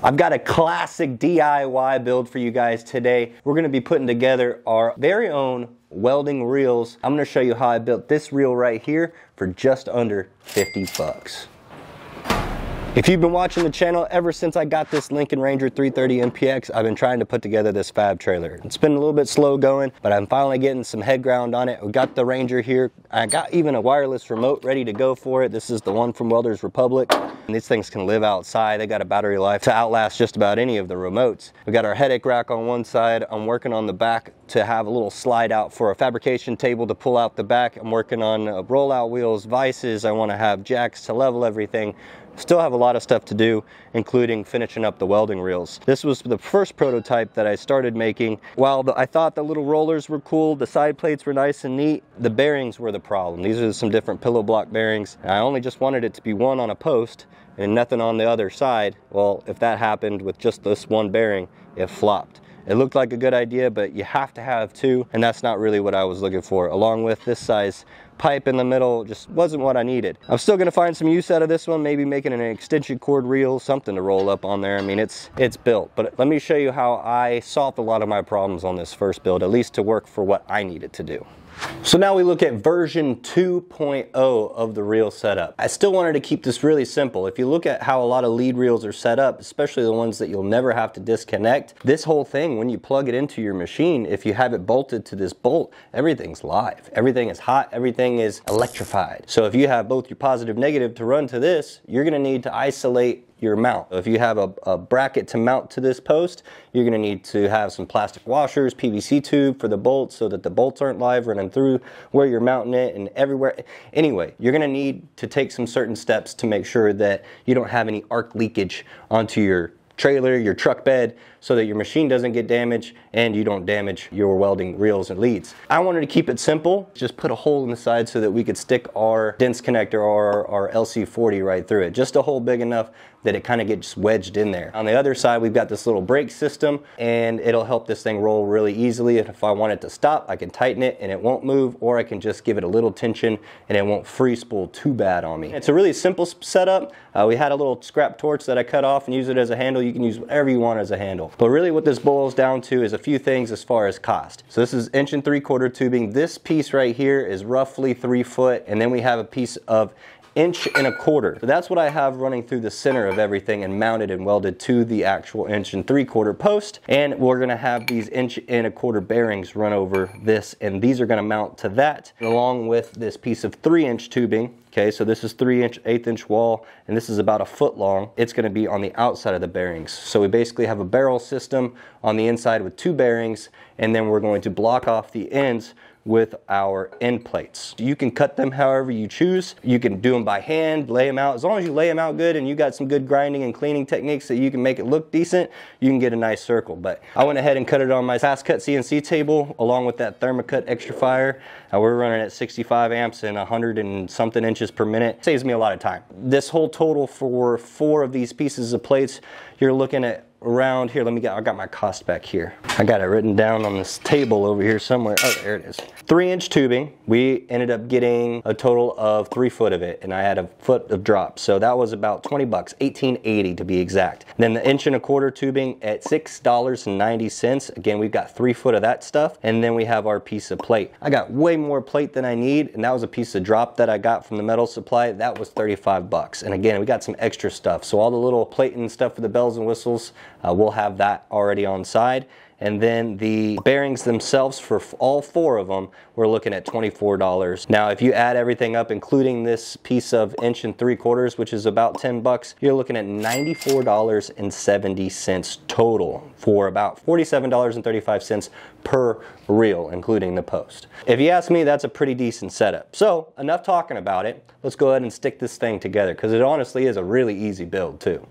I've got a classic DIY build for you guys today. We're gonna be putting together our very own welding reels. I'm gonna show you how I built this reel right here for just under 50 bucks. If you've been watching the channel ever since I got this Lincoln Ranger 330 MPX, I've been trying to put together this fab trailer. It's been a little bit slow going, but I'm finally getting some head ground on it. We got the Ranger here. I got even a wireless remote ready to go for it. This is the one from Welders Republic. And these things can live outside. They got a battery life to outlast just about any of the remotes. We got our headache rack on one side. I'm working on the back to have a little slide out for a fabrication table to pull out the back. I'm working on uh, rollout wheels, vices. I want to have jacks to level everything. Still have a lot of stuff to do, including finishing up the welding reels. This was the first prototype that I started making. While the, I thought the little rollers were cool, the side plates were nice and neat, the bearings were the problem. These are some different pillow block bearings. I only just wanted it to be one on a post and nothing on the other side. Well, if that happened with just this one bearing, it flopped. It looked like a good idea, but you have to have two, and that's not really what I was looking for. Along with this size pipe in the middle, just wasn't what I needed. I'm still gonna find some use out of this one, maybe making an extension cord reel, something to roll up on there. I mean, it's, it's built, but let me show you how I solved a lot of my problems on this first build, at least to work for what I needed to do. So now we look at version 2.0 of the reel setup. I still wanted to keep this really simple. If you look at how a lot of lead reels are set up, especially the ones that you'll never have to disconnect, this whole thing, when you plug it into your machine, if you have it bolted to this bolt, everything's live. Everything is hot, everything is electrified. So if you have both your positive negative to run to this, you're gonna need to isolate your mount. If you have a, a, bracket to mount to this post, you're gonna need to have some plastic washers, PVC tube for the bolts so that the bolts aren't live running through where you're mounting it and everywhere. Anyway, you're gonna need to take some certain steps to make sure that you don't have any arc leakage onto your trailer, your truck bed, so that your machine doesn't get damaged and you don't damage your welding reels and leads. I wanted to keep it simple, just put a hole in the side so that we could stick our Dinse connector or our LC40 right through it. Just a hole big enough that it kind of gets wedged in there. On the other side, we've got this little brake system and it'll help this thing roll really easily. And if I want it to stop, I can tighten it and it won't move, or I can just give it a little tension and it won't free spool too bad on me. It's a really simple setup. Uh, we had a little scrap torch that I cut off and use it as a handle. You can use whatever you want as a handle. But really what this boils down to is a few things as far as cost. So this is inch and three quarter tubing. This piece right here is roughly three foot. And then we have a piece of inch and a quarter. So that's what I have running through the center of everything and mounted and welded to the actual inch and three quarter post. And we're gonna have these inch and a quarter bearings run over this and these are gonna mount to that along with this piece of three inch tubing Okay, so this is three inch, eighth inch wall, and this is about a foot long. It's gonna be on the outside of the bearings. So we basically have a barrel system on the inside with two bearings, and then we're going to block off the ends with our end plates. You can cut them however you choose. You can do them by hand, lay them out. As long as you lay them out good and you got some good grinding and cleaning techniques that you can make it look decent, you can get a nice circle. But I went ahead and cut it on my fast cut CNC table along with that Thermacut Xtra-Fire. Uh, we're running at 65 amps and 100 and something inches per minute. Saves me a lot of time. This whole total for four of these pieces of plates, you're looking at around here. Let me get, I got my cost back here. I got it written down on this table over here somewhere. Oh, there it is. Three inch tubing. We ended up getting a total of three foot of it and I had a foot of drop. So that was about 20 bucks, 1880 to be exact. Then the inch and a quarter tubing at $6.90. Again, we've got three foot of that stuff. And then we have our piece of plate. I got way more plate than I need. And that was a piece of drop that I got from the metal supply. That was 35 bucks. And again, we got some extra stuff. So all the little plate and stuff for the bells and whistles, uh, we'll have that already on side. And then the bearings themselves for all four of them, we're looking at $24. Now, if you add everything up, including this piece of inch and three quarters, which is about 10 bucks, you're looking at $94.70 total for about $47.35 per reel, including the post. If you ask me, that's a pretty decent setup. So enough talking about it. Let's go ahead and stick this thing together because it honestly is a really easy build too.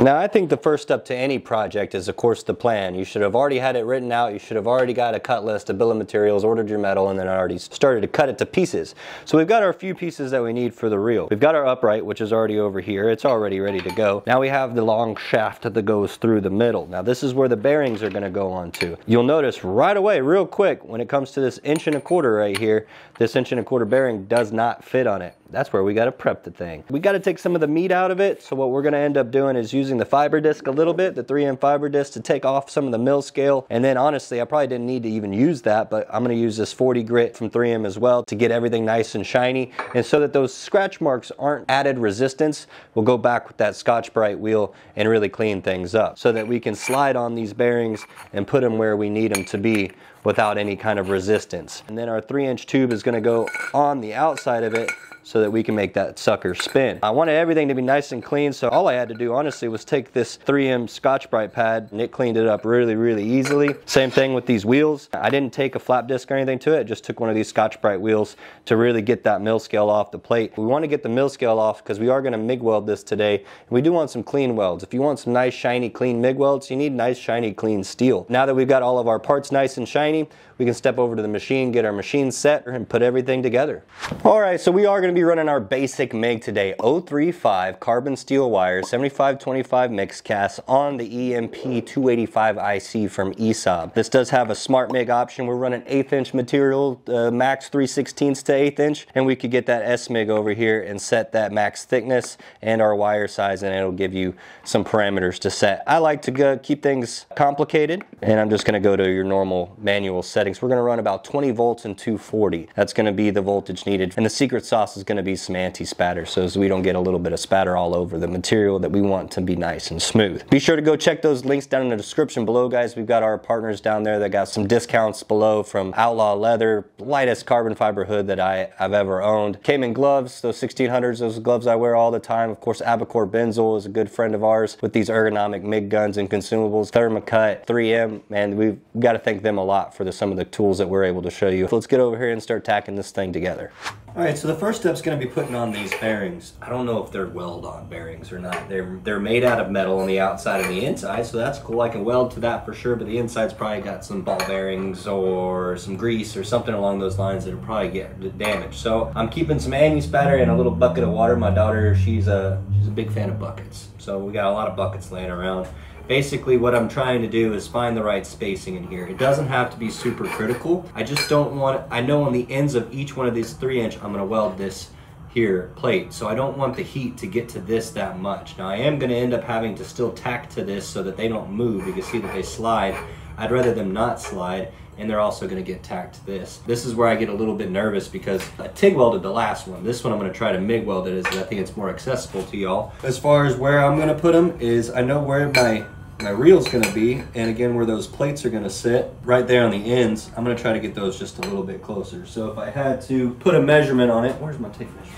Now I think the first step to any project is of course the plan. You should have already had it written out. You should have already got a cut list, a bill of materials, ordered your metal, and then already started to cut it to pieces. So we've got our few pieces that we need for the reel. We've got our upright, which is already over here. It's already ready to go. Now we have the long shaft that goes through the middle. Now this is where the bearings are gonna go onto. You'll notice right away, real quick, when it comes to this inch and a quarter right here, this inch and a quarter bearing does not fit on it. That's where we gotta prep the thing. We gotta take some of the meat out of it, so what we're gonna end up doing is using the fiber disc a little bit, the 3M fiber disc to take off some of the mill scale, and then honestly, I probably didn't need to even use that, but I'm gonna use this 40 grit from 3M as well to get everything nice and shiny, and so that those scratch marks aren't added resistance, we'll go back with that Scotch-Brite wheel and really clean things up, so that we can slide on these bearings and put them where we need them to be without any kind of resistance. And then our three inch tube is gonna go on the outside of it so that we can make that sucker spin. I wanted everything to be nice and clean, so all I had to do honestly was take this 3M Scotch-Brite pad and it cleaned it up really, really easily. Same thing with these wheels. I didn't take a flap disc or anything to it, just took one of these Scotch-Brite wheels to really get that mill scale off the plate. We want to get the mill scale off because we are going to MIG weld this today. We do want some clean welds. If you want some nice, shiny, clean MIG welds, you need nice, shiny, clean steel. Now that we've got all of our parts nice and shiny, we can step over to the machine, get our machine set, and put everything together. All right, so we are going to be running our basic MIG today, 035 carbon steel wire, 7525 mix cast on the EMP 285 IC from ESAB. This does have a smart MIG option. We're running eighth inch material, uh, max 3 16ths to eighth inch, and we could get that S-MIG over here and set that max thickness and our wire size, and it'll give you some parameters to set. I like to go, keep things complicated, and I'm just gonna go to your normal manual settings. We're gonna run about 20 volts and 240. That's gonna be the voltage needed, and the secret sauce is gonna be some anti-spatter, so as we don't get a little bit of spatter all over the material that we want to be nice and smooth. Be sure to go check those links down in the description below, guys. We've got our partners down there that got some discounts below from Outlaw Leather, lightest carbon fiber hood that I, have ever owned. Caiman gloves, those 1600s, those gloves I wear all the time. Of course, Abicor Binzel is a good friend of ours with these ergonomic MIG guns and consumables. Thermacut, 3M, and we've got to thank them a lot for the, some of the tools that we're able to show you. So let's get over here and start tacking this thing together. All right, so the first step is going to be putting on these bearings. I don't know if they're weld-on bearings or not. They're they're made out of metal on the outside and the inside, so that's cool. I can weld to that for sure, but the inside's probably got some ball bearings or some grease or something along those lines that'll probably get damaged. So I'm keeping some anti-spatter and a little bucket of water. My daughter, she's a she's a big fan of buckets, so we got a lot of buckets laying around basically what I'm trying to do is find the right spacing in here. It doesn't have to be super critical. I just don't want, I know on the ends of each one of these three inch, I'm gonna weld this here plate. So I don't want the heat to get to this that much. Now I am gonna end up having to still tack to this so that they don't move. You can see that they slide. I'd rather them not slide and they're also gonna get tacked to this. This is where I get a little bit nervous because I TIG welded the last one. This one I'm gonna try to MIG weld it as I think it's more accessible to y'all. As far as where I'm gonna put them is I know where my my reel's gonna be, and again where those plates are gonna sit, right there on the ends, I'm gonna try to get those just a little bit closer. So if I had to put a measurement on it, where's my tape measure?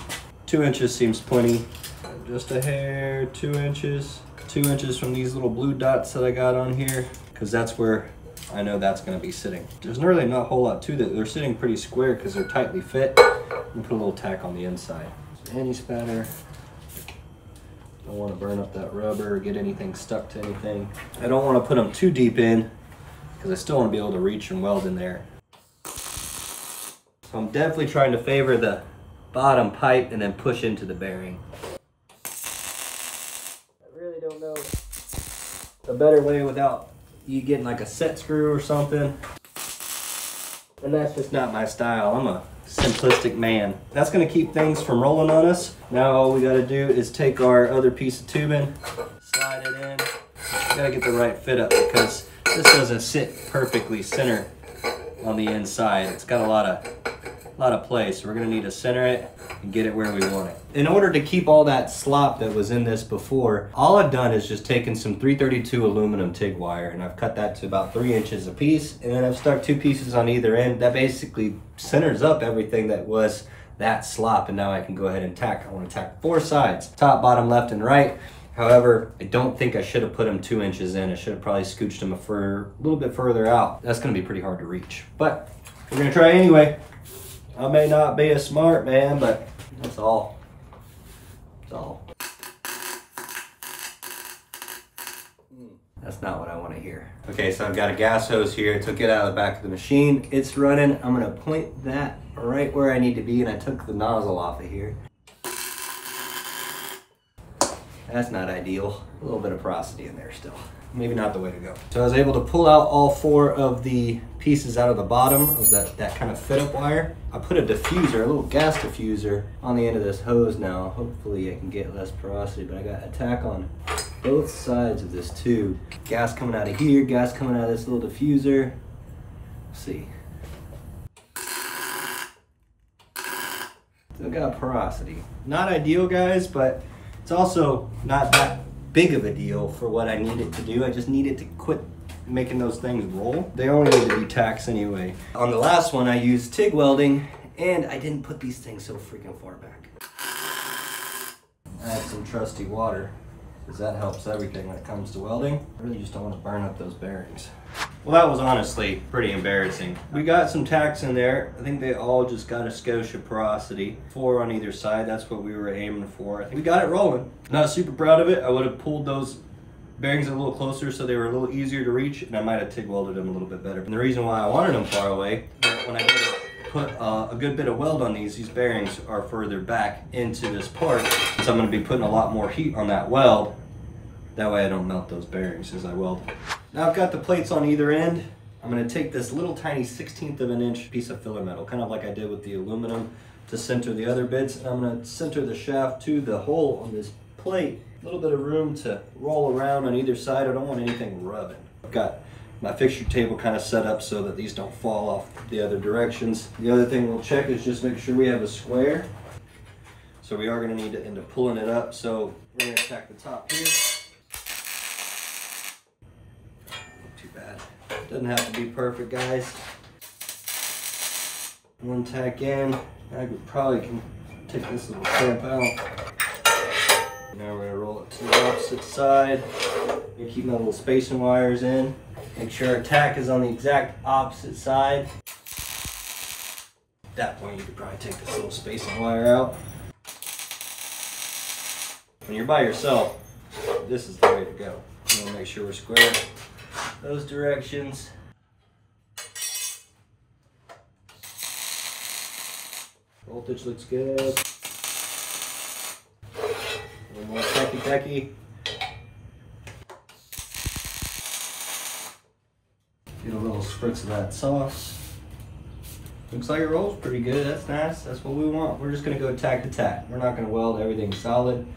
Two inches seems plenty. Just a hair, two inches. Two inches from these little blue dots that I got on here, because that's where I know that's gonna be sitting. There's really not a whole lot to that. They're sitting pretty square because they're tightly fit. And put a little tack on the inside. Any spatter. don't want to burn up that rubber or get anything stuck to anything. I don't want to put them too deep in because I still want to be able to reach and weld in there. So I'm definitely trying to favor the bottom pipe and then push into the bearing. I really don't know a better way without you getting like a set screw or something. And that's just not my style. I'm a simplistic man. That's gonna keep things from rolling on us. Now all we gotta do is take our other piece of tubing, slide it in. gotta get the right fit up because this doesn't sit perfectly center on the inside. It's got a lot of, a lot of play, so we're gonna need to center it and get it where we want it. In order to keep all that slop that was in this before, all I've done is just taken some 332 aluminum TIG wire and I've cut that to about three inches a piece and then I've stuck two pieces on either end. That basically centers up everything that was that slop and now I can go ahead and tack. I want to tack four sides, top, bottom, left, and right. However, I don't think I should have put them two inches in. I should have probably scooched them a, fur, a little bit further out. That's gonna be pretty hard to reach, but we're gonna try anyway. I may not be a smart man, but that's all. That's all. Hmm. That's not what I want to hear. Okay, so I've got a gas hose here. I took it out of the back of the machine. It's running. I'm going to point that right where I need to be, and I took the nozzle off of here. That's not ideal. A little bit of porosity in there still. Maybe not the way to go. So I was able to pull out all four of the pieces out of the bottom of that, that kind of fit up wire. I put a diffuser, a little gas diffuser on the end of this hose now. Hopefully I can get less porosity, but I got attack on both sides of this tube. Gas coming out of here, gas coming out of this little diffuser. Let's see. Still got porosity. Not ideal guys, but it's also not that big of a deal for what I needed to do. I just needed to quit making those things roll. They only need to be tacks anyway. On the last one, I used TIG welding and I didn't put these things so freaking far back. I have some trusty water because that helps everything when it comes to welding. I really just don't want to burn up those bearings. Well, that was honestly pretty embarrassing. We got some tacks in there. I think they all just got a Scotia porosity. Four on either side, that's what we were aiming for. I think we got it rolling. Not super proud of it. I would have pulled those bearings a little closer so they were a little easier to reach and I might have TIG welded them a little bit better. And the reason why I wanted them far away, when I put uh, a good bit of weld on these, these bearings are further back into this part. So I'm gonna be putting a lot more heat on that weld. That way I don't melt those bearings as I weld. Now I've got the plates on either end. I'm gonna take this little tiny 16th of an inch piece of filler metal, kind of like I did with the aluminum to center the other bits. And I'm gonna center the shaft to the hole on this plate. A little bit of room to roll around on either side. I don't want anything rubbing. I've got my fixture table kind of set up so that these don't fall off the other directions. The other thing we'll check is just make sure we have a square. So we are gonna need to end up pulling it up. So we're gonna tack the top here. Too bad. Doesn't have to be perfect, guys. One tack in. I could probably can take this little clamp out. Now we're gonna roll it to the opposite side. You keep my little spacing wires in. Make sure our tack is on the exact opposite side. At that point, you could probably take this little spacing wire out. When you're by yourself, this is the way to go. You wanna make sure we're square those directions. Voltage looks good. A little more tacky tacky. Get a little spritz of that sauce. Looks like it rolls pretty good. That's nice. That's what we want. We're just gonna go tack to tack. We're not gonna weld everything solid.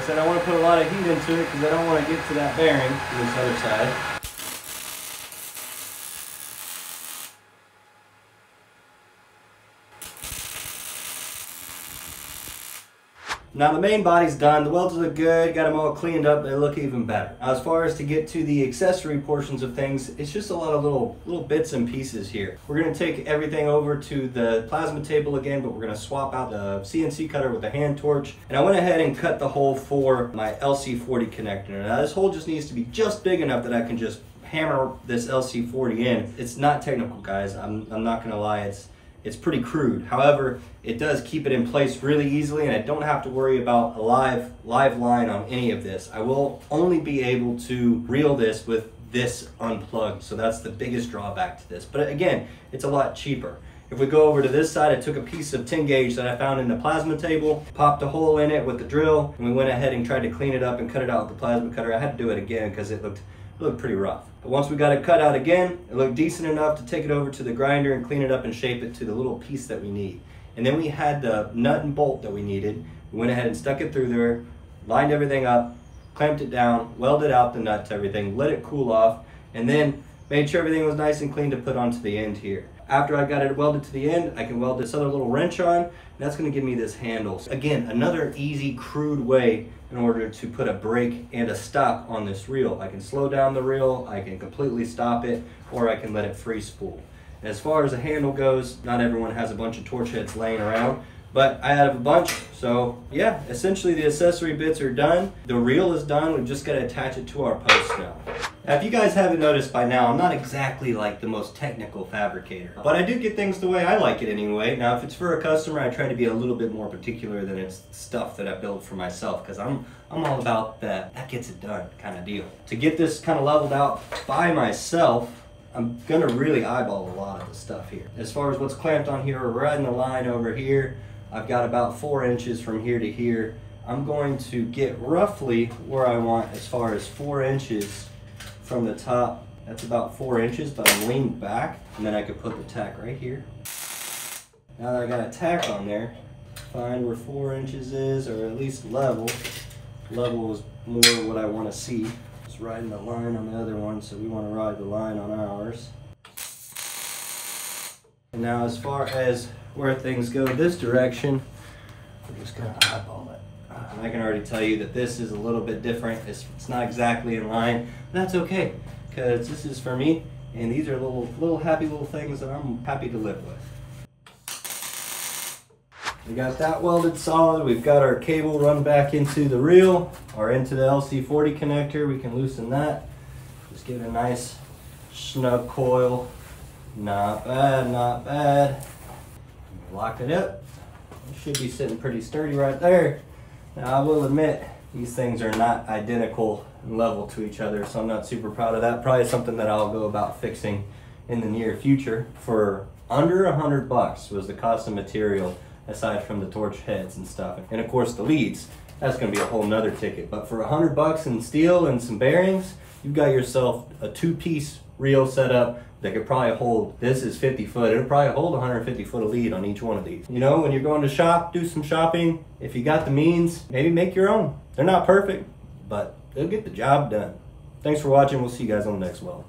I said, I want to put a lot of heat into it because I don't want to get to that bearing on this other side. Now the main body's done, the welds look good, got them all cleaned up, they look even better. Now, as far as to get to the accessory portions of things, it's just a lot of little little bits and pieces here. We're gonna take everything over to the plasma table again, but we're gonna swap out the CNC cutter with the hand torch. And I went ahead and cut the hole for my LC40 connector. Now this hole just needs to be just big enough that I can just hammer this LC40 in. It's not technical guys, I'm, I'm not gonna lie, it's it's pretty crude. However, it does keep it in place really easily and I don't have to worry about a live, live line on any of this. I will only be able to reel this with this unplugged. So that's the biggest drawback to this. But again, it's a lot cheaper. If we go over to this side, I took a piece of 10 gauge that I found in the plasma table, popped a hole in it with the drill, and we went ahead and tried to clean it up and cut it out with the plasma cutter. I had to do it again because it looked, it looked pretty rough. But once we got it cut out again, it looked decent enough to take it over to the grinder and clean it up and shape it to the little piece that we need. And then we had the nut and bolt that we needed. We went ahead and stuck it through there, lined everything up, clamped it down, welded out the nuts, everything, let it cool off, and then made sure everything was nice and clean to put onto the end here. After I got it welded to the end, I can weld this other little wrench on, and that's gonna give me this handle. Again, another easy, crude way in order to put a brake and a stop on this reel. I can slow down the reel, I can completely stop it, or I can let it free spool. As far as the handle goes, not everyone has a bunch of torch heads laying around, but I have a bunch. So yeah, essentially the accessory bits are done. The reel is done. We've just got to attach it to our post now. Now, if you guys haven't noticed by now, I'm not exactly like the most technical fabricator, but I do get things the way I like it anyway. Now, if it's for a customer, I try to be a little bit more particular than it's stuff that I build for myself because I'm I'm all about that that gets it done kind of deal. To get this kind of leveled out by myself, I'm gonna really eyeball a lot of the stuff here. As far as what's clamped on here, we're riding the line over here. I've got about four inches from here to here. I'm going to get roughly where I want as far as four inches from the top. That's about four inches, but I'm leaned back, and then I could put the tack right here. Now that I got a tack on there, find where four inches is, or at least level. Level is more what I want to see. Just riding the line on the other one, so we want to ride the line on ours. And now as far as where things go this direction, we're just gonna eyeball it. And I can already tell you that this is a little bit different. It's, it's not exactly in line. That's okay, because this is for me, and these are little, little happy little things that I'm happy to live with. We got that welded solid. We've got our cable run back into the reel or into the LC40 connector. We can loosen that. Just give it a nice snug coil. Not bad, not bad. Lock it up. It should be sitting pretty sturdy right there. Now I will admit, these things are not identical level to each other, so I'm not super proud of that. Probably something that I'll go about fixing in the near future. For under a hundred bucks was the cost of material aside from the torch heads and stuff. And of course the leads, that's gonna be a whole nother ticket. But for a hundred bucks in steel and some bearings, you've got yourself a two-piece reel setup that could probably hold, this is 50 foot, it'll probably hold 150 foot of lead on each one of these. You know, when you're going to shop, do some shopping. If you got the means, maybe make your own. They're not perfect, but they'll get the job done. Thanks for watching. We'll see you guys on the next weld.